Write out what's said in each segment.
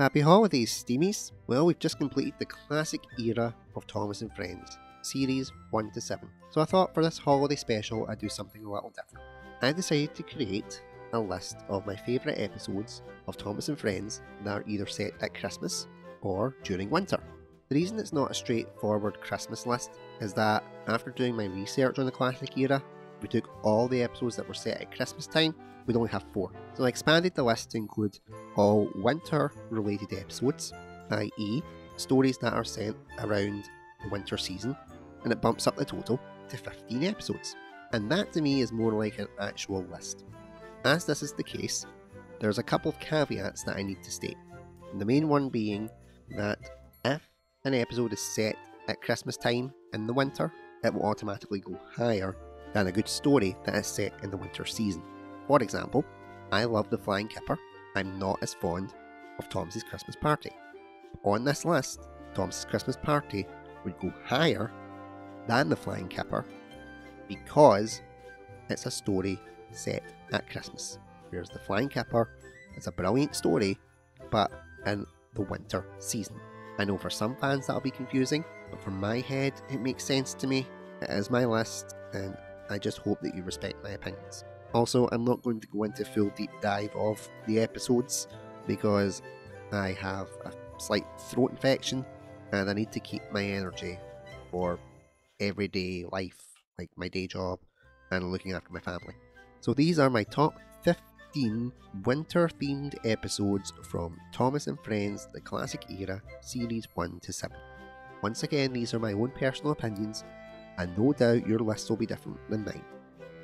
Happy holidays, Steamies! Well, we've just completed the classic era of Thomas and Friends, series 1 to 7. So I thought for this holiday special I'd do something a little different. I decided to create a list of my favourite episodes of Thomas and Friends that are either set at Christmas or during winter. The reason it's not a straightforward Christmas list is that after doing my research on the classic era, we took all the episodes that were set at Christmas time, we'd only have four. So I expanded the list to include all winter related episodes, i.e., stories that are set around the winter season, and it bumps up the total to 15 episodes. And that to me is more like an actual list. As this is the case, there's a couple of caveats that I need to state. And the main one being that if an episode is set at Christmas time in the winter, it will automatically go higher than a good story that is set in the winter season. For example, I love The Flying Kipper. I'm not as fond of Thomas's Christmas Party. On this list, Thomas's Christmas Party would go higher than The Flying Kipper because it's a story set at Christmas. Whereas The Flying Kipper is a brilliant story, but in the winter season. I know for some fans that'll be confusing, but for my head, it makes sense to me. It is my list, and I just hope that you respect my opinions. Also, I'm not going to go into full deep dive of the episodes because I have a slight throat infection and I need to keep my energy for everyday life, like my day job and looking after my family. So these are my top 15 winter themed episodes from Thomas and Friends The Classic Era, Series 1 to 7. Once again, these are my own personal opinions, and no doubt your list will be different than mine.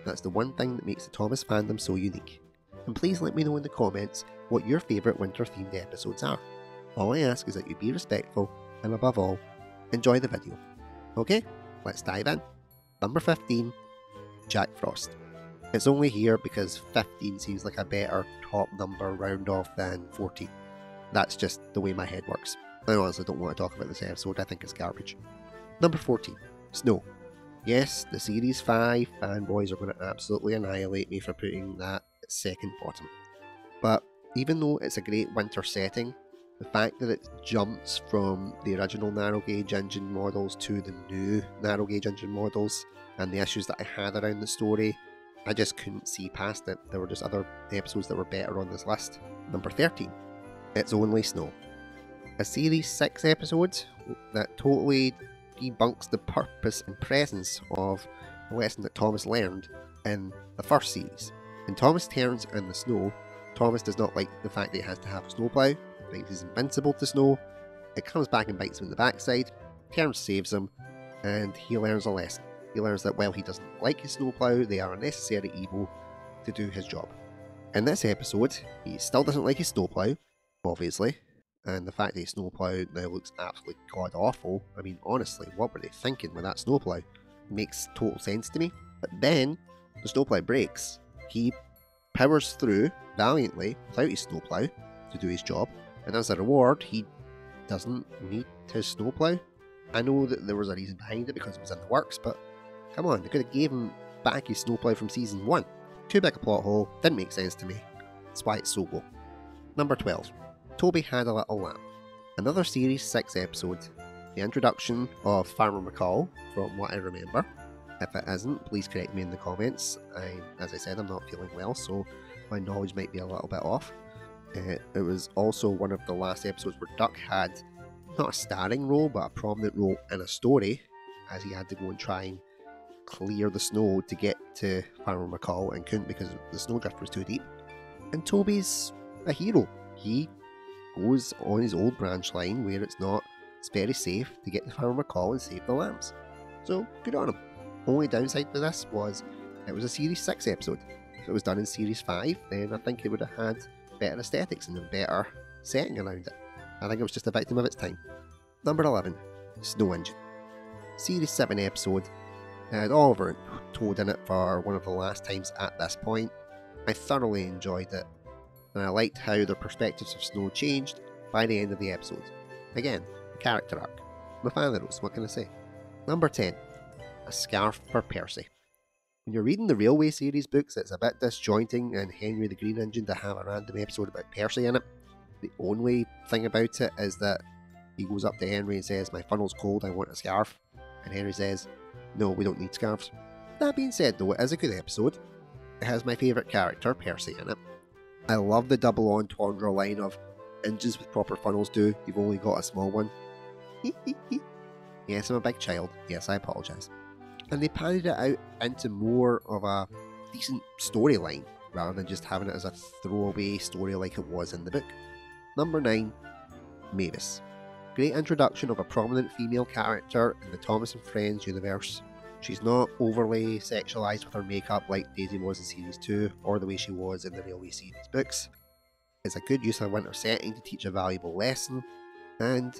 That's the one thing that makes the Thomas fandom so unique. And please let me know in the comments what your favourite winter themed episodes are. All I ask is that you be respectful, and above all, enjoy the video. Okay, let's dive in. Number 15 Jack Frost. It's only here because 15 seems like a better top number round off than 14. That's just the way my head works. I honestly don't want to talk about this episode, I think it's garbage. Number 14 Snow. Yes, the Series 5 fanboys are going to absolutely annihilate me for putting that at second bottom. But even though it's a great winter setting, the fact that it jumps from the original narrow gauge engine models to the new narrow gauge engine models and the issues that I had around the story, I just couldn't see past it. There were just other episodes that were better on this list. Number 13, It's Only Snow. A series 6 episode that totally debunks the purpose and presence of the lesson that Thomas learned in the first series. In Thomas Terence and the Snow, Thomas does not like the fact that he has to have a snowplow, thinks he's invincible to snow. It comes back and bites him in the backside. Terence saves him, and he learns a lesson. He learns that while he doesn't like his snowplow, they are a necessary evil to do his job. In this episode, he still doesn't like his snowplow, obviously, and the fact that snowplow now looks absolutely god awful. I mean, honestly, what were they thinking with that snowplow? Makes total sense to me. But then the snowplow breaks. He powers through valiantly without his snowplow to do his job, and as a reward, he doesn't need his snowplow. I know that there was a reason behind it because it was in the works, but come on, they could have gave him back his snowplow from season one. Too big a plot hole, didn't make sense to me. That's why it's so low. Number 12. Toby Had a Little Lamb. Another Series 6 episode. The introduction of Farmer McColl, from what I remember. If it isn't, please correct me in the comments. I, as I said, I'm not feeling well, so my knowledge might be a little bit off. Uh, it was also one of the last episodes where Duck had not a starring role, but a prominent role in a story, as he had to go and try and clear the snow to get to Farmer McColl and couldn't because the snowdrift was too deep. And Toby's a hero. He goes on his old branch line where it's not it's very safe to get the Farmer call and save the lambs. So good on him. Only downside to this was it was a Series 6 episode. If it was done in Series 5, then I think it would have had better aesthetics and a better setting around it. I think it was just a victim of its time. Number 11, Snow Engine. Series 7 episode had Oliver and Toad in it for one of the last times at this point. I thoroughly enjoyed it and I liked how their perspectives of Snow changed by the end of the episode. Again, character arc. Those, what can I say? Number 10. A Scarf for Percy. When you're reading the Railway series books, it's a bit disjointing and Henry the Green Engine to have a random episode about Percy in it. The only thing about it is that he goes up to Henry and says, My funnel's cold, I want a scarf. And Henry says, No, we don't need scarves. That being said, though, it is a good episode. It has my favourite character, Percy, in it. I love the double entendre line of engines with proper funnels do, you've only got a small one. yes, I'm a big child. Yes, I apologise. And they padded it out into more of a decent storyline rather than just having it as a throwaway story like it was in the book. Number 9 Mavis. Great introduction of a prominent female character in the Thomas and Friends universe. She's not overly sexualized with her makeup like Daisy was in Series 2 or the way she was in the Railway series books. It's a good use of a winter setting to teach a valuable lesson, and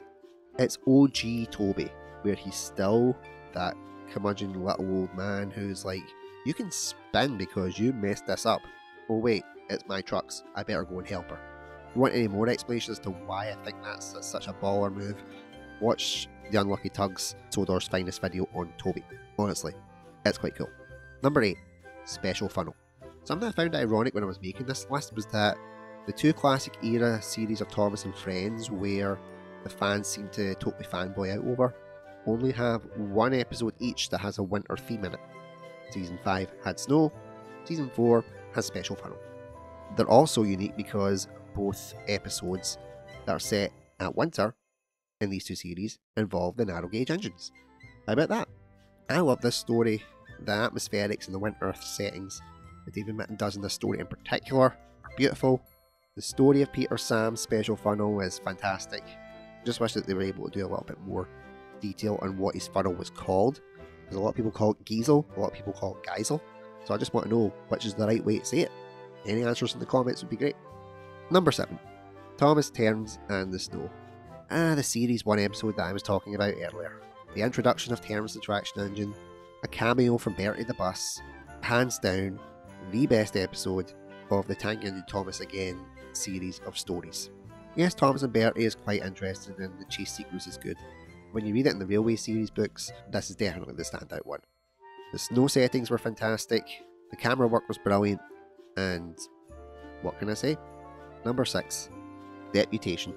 it's OG Toby, where he's still that curmudgeon little old man who's like, You can spin because you messed this up. Oh, wait, it's my trucks. I better go and help her. you want any more explanations as to why I think that's such a baller move? Watch the Unlucky Tugs Sodor's finest video on Toby. Honestly, it's quite cool. Number 8 Special Funnel. Something I found ironic when I was making this list was that the two classic era series of Thomas and Friends, where the fans seem to totally fanboy out over, only have one episode each that has a winter theme in it. Season 5 had snow, Season 4 has Special Funnel. They're also unique because both episodes that are set at winter in these two series involve the narrow gauge engines. How about that? I love this story. The atmospherics and the winter Earth settings that David Mitton does in this story in particular are beautiful. The story of Peter Sam's special funnel is fantastic. Just wish that they were able to do a little bit more detail on what his funnel was called. Because a lot of people call it Giesel, a lot of people call it Geisel. So I just want to know which is the right way to say it. Any answers in the comments would be great. Number 7. Thomas Terence and the Snow. Ah, the series 1 episode that I was talking about earlier. The introduction of Terence the Traction Engine, a cameo from Bertie the Bus, hands down, the best episode of the Tank Engine Thomas Again series of stories. Yes, Thomas and Bertie is quite interesting and the chase sequence is good. When you read it in the Railway series books, this is definitely the standout one. The snow settings were fantastic, the camera work was brilliant, and what can I say? Number 6 Deputation.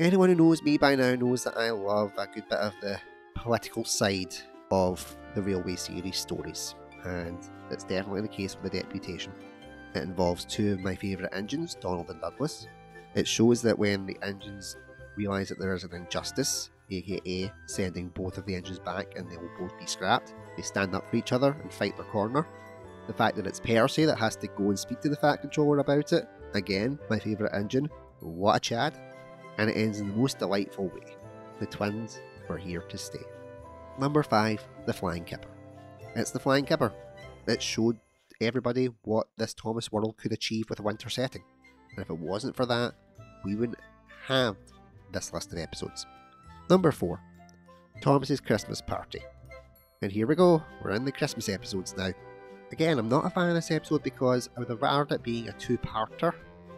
Anyone who knows me by now knows that I love a good bit of the political side of the Railway series stories, and it's definitely the case with the Deputation. It involves two of my favourite engines, Donald and Douglas. It shows that when the engines realise that there is an injustice, aka sending both of the engines back and they will both be scrapped, they stand up for each other and fight their corner. The fact that it's Percy that has to go and speak to the Fat Controller about it, again, my favourite engine, what a chad. And it ends in the most delightful way. The twins were here to stay. Number 5, the Flying Kipper. It's the Flying Kipper. It showed everybody what this Thomas world could achieve with a winter setting. And if it wasn't for that, we wouldn't have this list of episodes. Number 4 Thomas's Christmas Party. And here we go, we're in the Christmas episodes now. Again, I'm not a fan of this episode because I would have rather it being a two parter.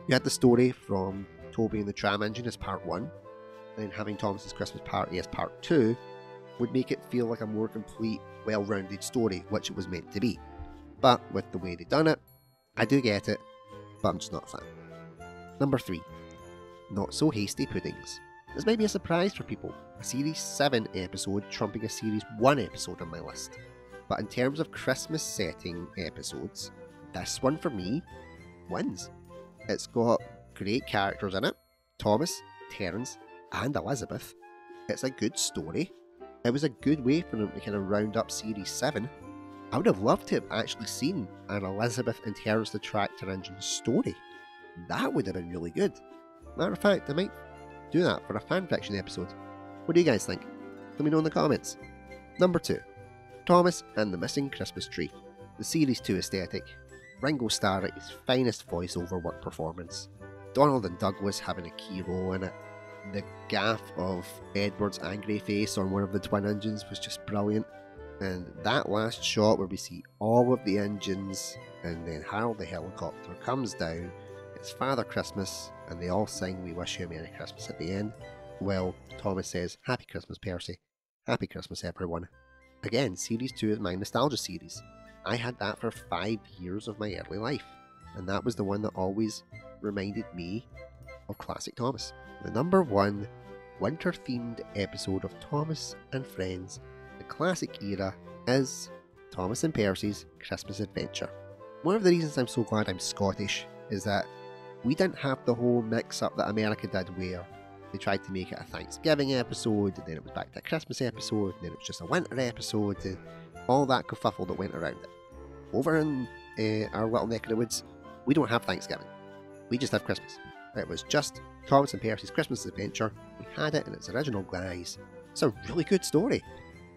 You had the story from Toby and the Tram Engine as part 1, and having Thomas's Christmas Party as part 2 would make it feel like a more complete, well rounded story, which it was meant to be. But with the way they've done it, I do get it, but I'm just not a fan. Number 3. Not So Hasty Puddings. This may be a surprise for people, a Series 7 episode trumping a Series 1 episode on my list. But in terms of Christmas setting episodes, this one for me wins. It's got great characters in it Thomas, Terence, and Elizabeth. It's a good story. It was a good way for them to kind of round up Series 7 I would have loved to have actually seen an Elizabeth and Terence the Tractor Engine story. That would have been really good. Matter of fact, I might do that for a fanfiction episode. What do you guys think? Let me know in the comments. Number 2 Thomas and the Missing Christmas Tree. The Series 2 aesthetic. Ringo Starr at his finest voiceover work performance. Donald and Douglas having a key role in it. The gaff of Edward's angry face on one of the twin engines was just brilliant. And that last shot where we see all of the engines and then Harold the helicopter comes down, it's Father Christmas, and they all sing We Wish You a Merry Christmas at the end. Well, Thomas says, Happy Christmas, Percy. Happy Christmas, everyone. Again, Series 2 is my nostalgia series. I had that for five years of my early life, and that was the one that always reminded me of Classic Thomas. The number one winter themed episode of Thomas and Friends, the classic era, is Thomas and Percy's Christmas Adventure. One of the reasons I'm so glad I'm Scottish is that we didn't have the whole mix up that America did where they tried to make it a Thanksgiving episode, and then it was back to a Christmas episode, and then it was just a winter episode, and all that kerfuffle that went around it. Over in uh, our little neck of the woods, we don't have Thanksgiving. We just have Christmas. It was just Thomas and Percy's Christmas adventure. We had it in its original guise. It's a really good story.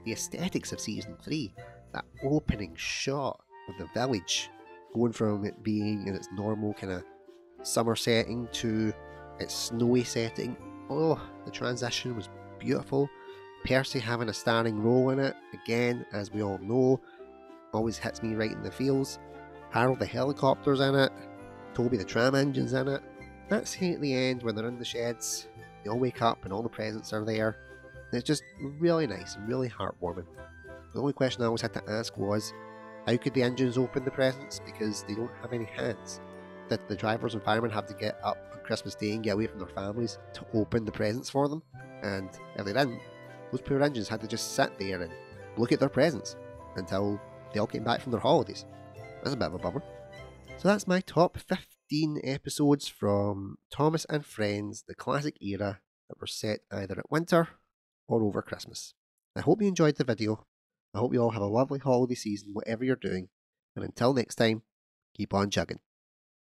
The aesthetics of season three, that opening shot of the village, going from it being in its normal kind of summer setting to its snowy setting. Oh, the transition was beautiful. Percy having a starring role in it, again, as we all know, always hits me right in the feels. Harold the helicopter's in it, Toby the tram engine's in it. That scene at the end when they're in the sheds, they all wake up and all the presents are there. It's just really nice and really heartwarming. The only question I always had to ask was, how could the engines open the presents because they don't have any hands? Did the drivers and firemen have to get up on Christmas Day and get away from their families to open the presents for them? And if they didn't, those poor engines had to just sit there and look at their presents until they all came back from their holidays. That's a bit of a bummer. So that's my top 15 episodes from Thomas and Friends, the classic era that were set either at winter or over Christmas. I hope you enjoyed the video. I hope you all have a lovely holiday season, whatever you're doing. And until next time, keep on chugging.